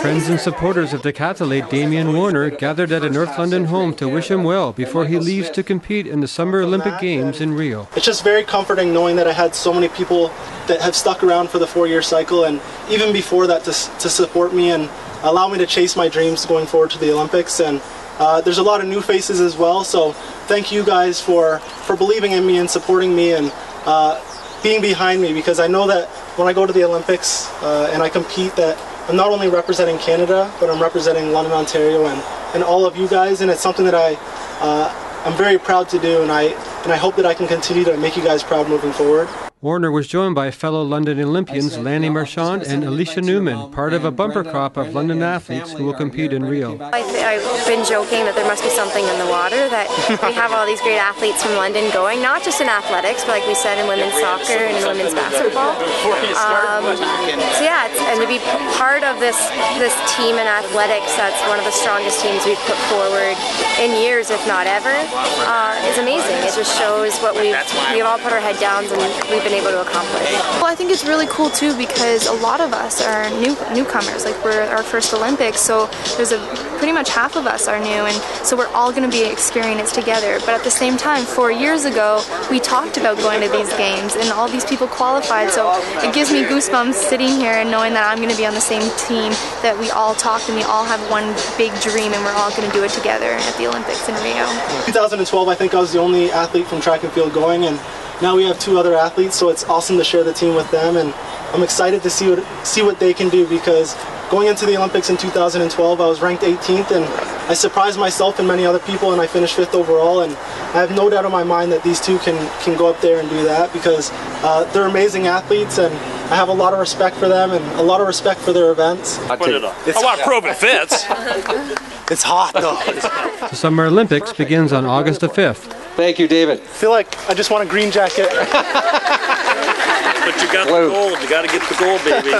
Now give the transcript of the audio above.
Friends and supporters of the decathlete Damian Warner gathered at a North London home to wish him well before he leaves to compete in the Summer Olympic Games in Rio. It's just very comforting knowing that I had so many people that have stuck around for the four-year cycle and even before that to, to support me and allow me to chase my dreams going forward to the Olympics. And uh, there's a lot of new faces as well, so thank you guys for, for believing in me and supporting me and uh, being behind me because I know that when I go to the Olympics uh, and I compete that I'm not only representing Canada, but I'm representing London, Ontario, and, and all of you guys, and it's something that I, uh, I'm very proud to do, and I, and I hope that I can continue to make you guys proud moving forward. Warner was joined by fellow London Olympians Lanni Marchant and Alysha Newman, part of a bumper crop of London athletes who will compete in Rio. I have been joking that there must be something in the water, that we have all these great athletes from London going, not just in athletics, but like we said, in women's soccer and in women's basketball. Um, so yeah, and to be part of this, this team in athletics, that's one of the strongest teams we've put forward in years, if not ever, uh, is amazing. It just shows what we've, we've all put our head down and we've been able to accomplish. Well, I think it's really cool too because a lot of us are new newcomers. Like we're our first Olympics, so there's a pretty much half of us are new, and so we're all going to be experiencing it together. But at the same time, four years ago, we talked about going to these games, and all these people qualified. So it gives me goosebumps sitting here and knowing that I'm going to be on the same team. That we all talked and we all have one big dream, and we're all going to do it together at the Olympics in Rio. 2012, I think I was the only athlete from track and field going, and now we have two other athletes, so it's awesome to share the team with them, and I'm excited to see what see what they can do because going into the Olympics in 2012, I was ranked 18th, and I surprised myself and many other people, and I finished fifth overall. And I have no doubt in my mind that these two can can go up there and do that because uh, they're amazing athletes, and I have a lot of respect for them and a lot of respect for their events. Put it on. I want to prove it fits. It's hot though. The Summer Olympics begins on August the 5th. Thank you, David. I feel like I just want a green jacket. But you got the gold. You got to get the gold, baby.